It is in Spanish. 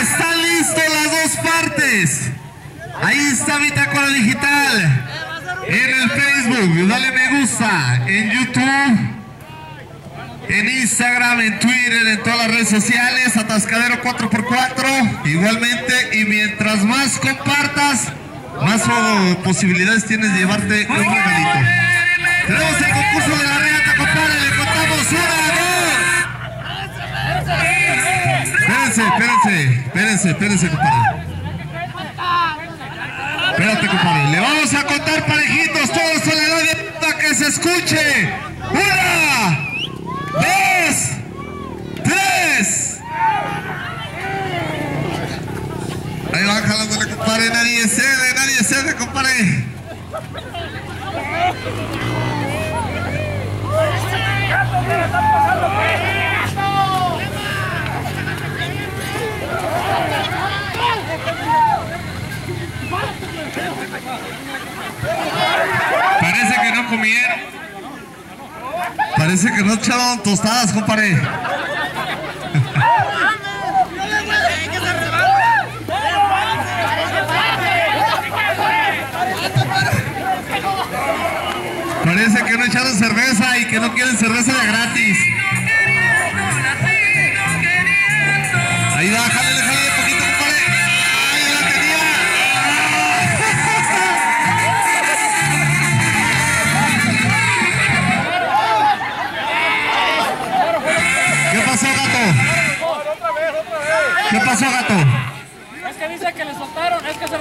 ¿Están listos las dos partes? Ahí está Bitácora Digital. En el Facebook, dale me gusta. En YouTube. En Instagram, en Twitter, en todas las redes sociales. Atascadero 4x4. Igualmente. Y mientras más compartas, más posibilidades tienes de llevarte un regalito. Espérense, espérense, espérense, compadre. Espérate, compadre. Le vamos a contar parejitos, todos en la edad de que se escuche. Una, dos, tres. Ahí va jalándole, compadre. Nadie cede, nadie cede, compadre. Parece que no comieron. Parece que no echaron tostadas, compadre. Parece que no echaron cerveza y que no quieren cerveza de gratis. ¿Qué pasó, gato? Es que dice que le soltaron, es que se